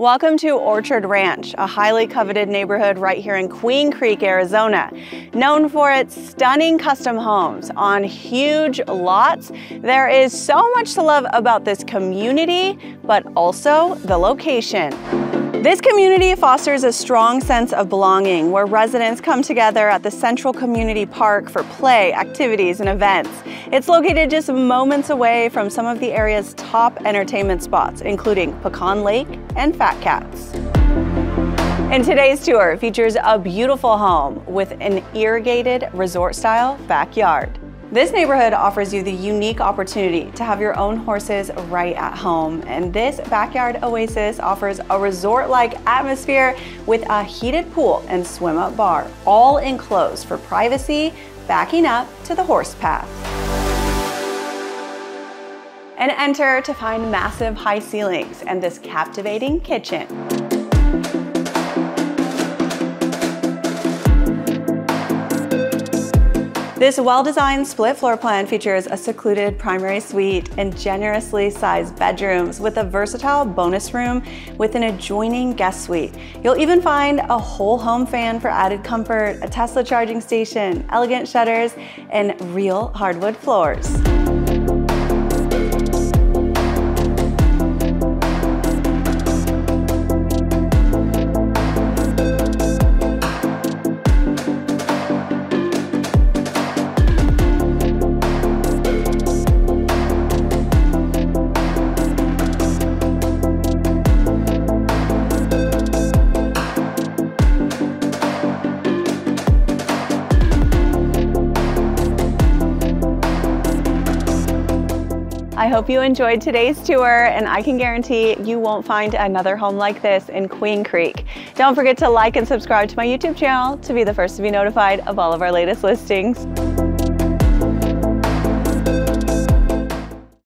Welcome to Orchard Ranch, a highly coveted neighborhood right here in Queen Creek, Arizona. Known for its stunning custom homes on huge lots, there is so much to love about this community, but also the location. This community fosters a strong sense of belonging where residents come together at the Central Community Park for play, activities, and events. It's located just moments away from some of the area's top entertainment spots, including Pecan Lake and Fat Cats. And today's tour features a beautiful home with an irrigated resort-style backyard. This neighborhood offers you the unique opportunity to have your own horses right at home. And this backyard oasis offers a resort-like atmosphere with a heated pool and swim-up bar, all enclosed for privacy, backing up to the horse path. And enter to find massive high ceilings and this captivating kitchen. This well-designed split floor plan features a secluded primary suite and generously sized bedrooms with a versatile bonus room with an adjoining guest suite. You'll even find a whole home fan for added comfort, a Tesla charging station, elegant shutters, and real hardwood floors. I hope you enjoyed today's tour and I can guarantee you won't find another home like this in Queen Creek. Don't forget to like and subscribe to my YouTube channel to be the first to be notified of all of our latest listings.